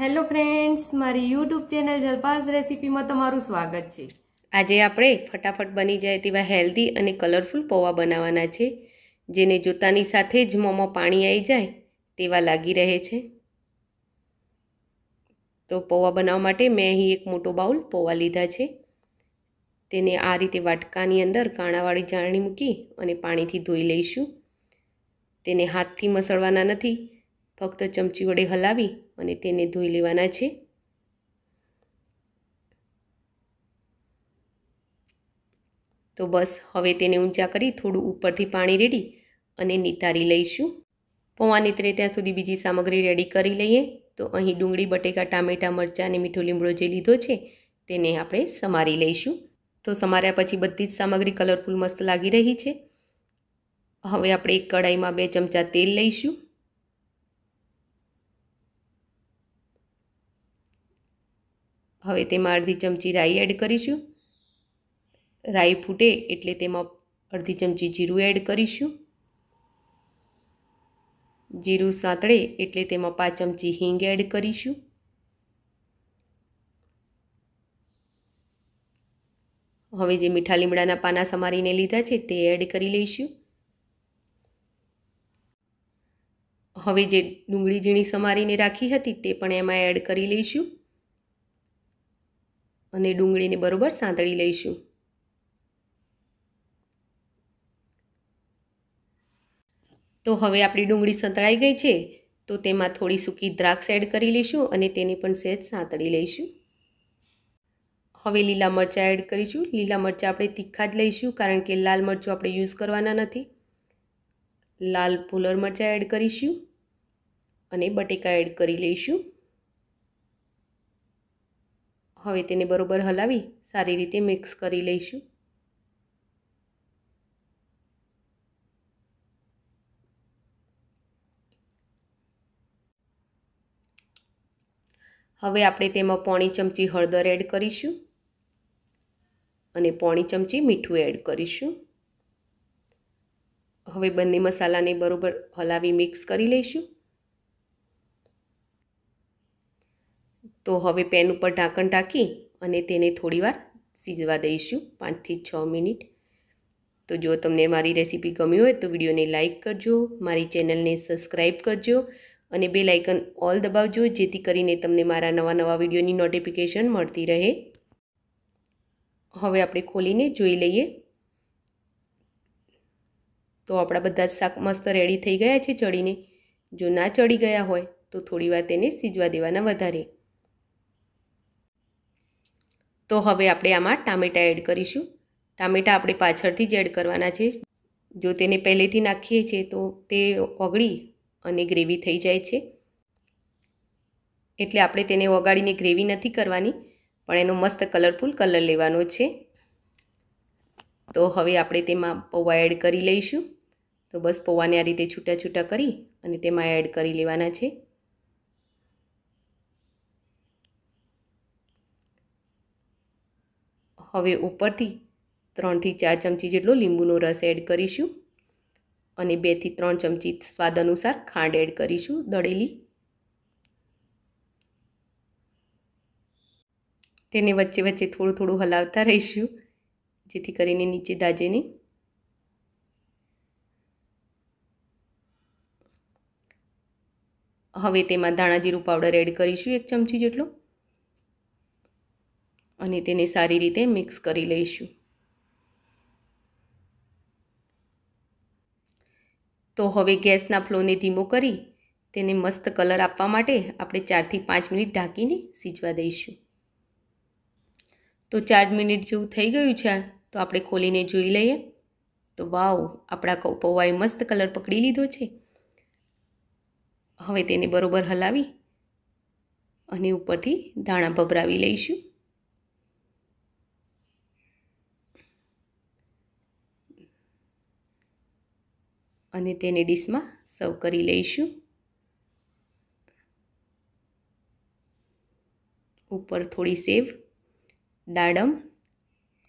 Hello friends, મારી YouTube channel Jalpa's રેસીપીમાં તમારું સ્વાગત છે. આજે આપણે ફટાફટ બની જાય તેવા હેલ્ધી અને કલરફુલ પૌવા બનાવવાના છે, જેને જોતાની સાથે જ મોંમાં પાણી આવી જાય તેવા લાગી રહે છે. તો પૌવા બનાવવા માટે મેં અહીં એક મોટો બાઉલ પૌવા લીધા છે. તેને આ રીતે વાટકાની અંદર કાણાવાળી જાળણી મૂકી અને પાણીથી ધોઈ લઈશું. તેને હાથથી મસળવાના નથી ફક્ત ચમચી વડે હલાવી અને તેને ધોઈ લેવાના છે. તો બસ, હવે તેને ઊંચા કરી થોડું ઉપરથી પાણી રેડી અને નિતારી લઈશું. પૌવા નીતરે ત્યાં સુધી બીજી સામગ્રી રેડી કરી લઈએ. તો અહીં ડુંગળી, બટેકા, ટામેટાં, મરચાં અને મીઠો લીમડો જે લીધો છે તેને આપણે સમારી લઈશું. તો સમાર્યા પછી બધી જ સામગ્રી કલરફુલ મસ્ત લાગી રહી છે. હવે આપણે એક કડાઈમાં બે ચમચા તેલ લઈશું. હવે તેમાં અડધી ચમચી રાઈ એડ કરીશું. રાઈ ફૂટે એટલે તેમાં અડધી ચમચી જીરું એડ કરીશું. જીરું સાંતળે એટલે તેમાં પાંચ ચમચી હિંગ એડ કરીશું. હવે જે મીઠા લીમડાના પાના સમારીને લીધા છે તે એડ કરી લઈશું. હવે જે ડુંગળી ઝીણી સમારીને રાખી હતી તે પણ એમાં એડ કરી લઈશું. અને ડુંગળીને બરોબર સાંતળી લઈશું. તો હવે આપણી ડુંગળી સંતળાઈ ગઈ છે, તો તેમાં થોડી સૂકી દ્રાક્ષ એડ કરી લઈશું અને તેને પણ સહેજ સાંતળી લઈશું. હવે લીલા મરચાં એડ કરીશું. લીલા મરચાં આપણે તીખા જ લઈશું, કારણ કે લાલ મરચું આપણે યુઝ કરવાના નથી. લાલ ભૂલર મરચાં એડ કરીશું અને બટેકા એડ કરી લઈશું. હવે તેને બરોબર હલાવી સારી રીતે મિક્સ કરી લઈશું. હવે આપણે તેમાં પોણી ચમચી હળદર એડ કરીશું અને પોણી ચમચી મીઠું એડ કરીશું. હવે બંને મસાલાને બરોબર હલાવી મિક્સ કરી લઈશું. તો હવે પેન ઉપર ઢાંકણ ઢાંકી અને તેને થોડીવાર સીજવા દઈશું, પાંચથી છ મિનિટ. તો જો તમને મારી રેસીપી ગમી હોય તો વિડીયોને લાઇક કરજો, મારી ચેનલને સબસ્ક્રાઈબ કરજો અને બે લાઇકન ઓલ દબાવજો, જેથી કરીને તમને મારા નવા નવા વિડીયોની નોટિફિકેશન મળતી રહે. હવે આપણે ખોલીને જોઈ લઈએ. તો આપણા બધા શાક મસ્ત રેડી થઈ ગયા છે ચડીને. જો ના ચડી ગયા હોય તો થોડીવાર તેને સીજવા દેવાના વધારે. તો હવે આપણે આમાં ટામેટાં એડ કરીશું. ટામેટાં આપણે પાછળથી જ એડ કરવાના છે. જો તેને પહેલેથી નાખીએ છીએ તો તે ઓગળી અને ગ્રેવી થઈ જાય છે. એટલે આપણે તેને ઓગાળીને ગ્રેવી નથી કરવાની, પણ એનો મસ્ત કલરફુલ કલર લેવાનો છે. તો હવે આપણે તેમાં પૌવા એડ કરી લઈશું. તો બસ પૌવાને આ રીતે છૂટા છૂટા કરી અને તેમાં એડ કરી લેવાના છે. હવે ઉપરથી ત્રણથી ચાર ચમચી જેટલો લીંબુનો રસ એડ કરીશું અને બેથી ત્રણ ચમચી સ્વાદ અનુસાર ખાંડ એડ કરીશું દળેલી. તેને વચ્ચે વચ્ચે થોડું થોડું હલાવતા રહીશું, જેથી કરીને નીચે દાજે હવે તેમાં ધાણા જીરું પાવડર એડ કરીશું એક ચમચી જેટલો. અને તેને સારી રીતે મિક્સ કરી લઈશું. તો હવે ગેસના ફ્લોને ધીમો કરી તેને મસ્ત કલર આપવા માટે આપણે ચારથી પાંચ મિનિટ ઢાંકીને સીજવા દઈશું. તો ચાર મિનિટ જેવું થઈ ગયું છે તો આપણે ખોલીને જોઈ લઈએ. તો વાવ, આપણા પૌવાએ મસ્ત કલર પકડી લીધો છે. હવે તેને બરોબર હલાવી અને ઉપરથી ધાણા ભભરાવી લઈશું. અને તેને ડીશમાં સર્વ કરી લઈશું. ઉપર થોડી સેવ, દાડમ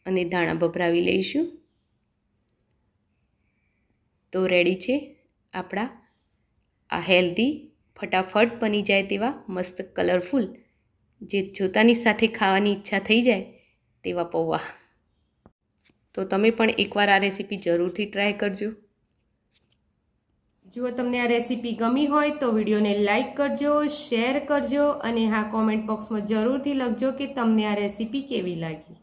અને ધાણા ભભરાવી લઈશું. તો રેડી છે આપણા આ હેલ્ધી ફટાફટ બની જાય તેવા મસ્ત કલરફુલ જે જોતાની સાથે ખાવાની ઈચ્છા થઈ જાય તેવા પૌવા. તો તમે પણ એકવાર આ રેસીપી જરૂરથી ટ્રાય કરજો. જો તમને આ રેસીપી ગમી હોય તો વિડીયોને લાઇક કરજો, શેર કરજો અને હા, કોમેન્ટ બોક્સમાં જરૂરથી લખજો કે તમને આ રેસીપી કેવી લાગી.